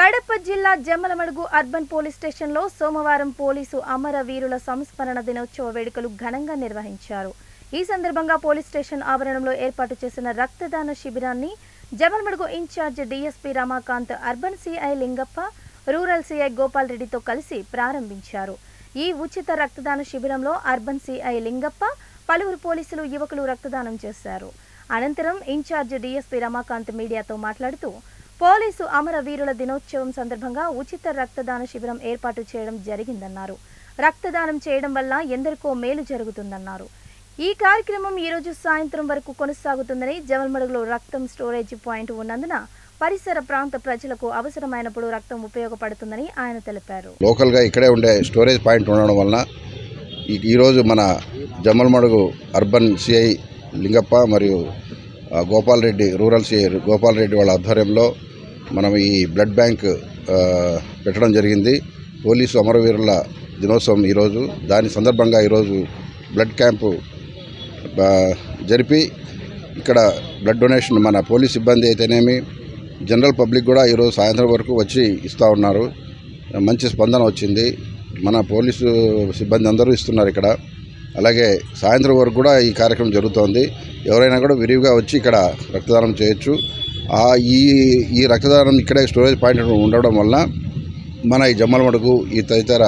కడప జిల్లా Jammalamadugu urban police స్టేషన్లో సోమవారం పోలీసు అమరవీరుల సంస్మరణ దినోత్సవ వేడుకలు ఘనంగా నిర్వహించారు. ఈ సందర్భంగా పోలీస్ స్టేషన్ ఆవరణంలో ఏర్పాటు చేసిన రక్తదాన శిబిరాన్ని Jammalamadugu in charge DSP Ramakant urban CI Lingappa rural CI Gopal రెడ్డితో కలిసి ప్రారంభించారు. ఈ ఉచిత రక్తదాన శిబిరంలో అర్బన్ సిఐ లింగప్ప పలువురు పోలీసులు యువకులు రక్తదానం చేశారు. అనంతరం ఇన్ఛార్జ్ డీఎస్పీ రమాకాంత్ మీడియాతో మాట్లాడుతూ పోలీసు అమరవీరుల దినోత్సవం సందర్భంగా ఉచిత రక్తదాన శిబిరం ఏర్పాటు చేయడం జరిగిందన్నారు. రక్తదానం చేయడం వల్ల ఎందరికో మేలు జరుగుతుందన్నారు. ఈ కార్యక్రమం ఈరోజు సాయంత్రం వరకు కొనసాగుతుందని జవల్మడుగులో రక్తం స్టోరేజ్ పాయింట్ ఉన్నందున పరిసర ప్రాంత ప్రజలకు అవసరమైనప్పుడు రక్తం ఉపయోగపడుతుందని ఆయన తెలిపారు. లోకల్గా ఇక్కడే ఉండే స్టోరేజ్ పాయింట్ ఉండడం వలన ఈరోజు మన జమ్మలమడుగు అర్బన్ సిఐ లింగప్ప మరియు గోపాల్ రెడ్డి రూరల్ సిఐ గోపాల్ రెడ్డి వాళ్ళ ఆధ్వర్యంలో మనం ఈ బ్లడ్ బ్యాంక్ పెట్టడం జరిగింది. పోలీసు అమరవీరుల దినోత్సవం ఈరోజు. దాని సందర్భంగా ఈరోజు బ్లడ్ క్యాంపు జరిపి ఇక్కడ బ్లడ్ డొనేషన్ మన పోలీస్ సిబ్బంది అయితేనేమి జనరల్ పబ్లిక్ కూడా ఈరోజు సాయంత్రం వరకు వచ్చి ఇస్తూ ఉన్నారు. మంచి స్పందన వచ్చింది. మన పోలీసు సిబ్బంది అందరూ ఇస్తున్నారు ఇక్కడ. అలాగే సాయంత్రం వరకు కూడా ఈ కార్యక్రమం జరుగుతోంది. ఎవరైనా కూడా విరివిగా వచ్చి ఇక్కడ రక్తదానం చేయొచ్చు. ఈ ఈ రక్తదానం ఇక్కడే స్టోరేజ్ పాయింట్ ఉండడం వల్ల మన ఈ జమ్మలమడుగు ఈ తదితర